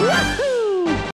Woohoo!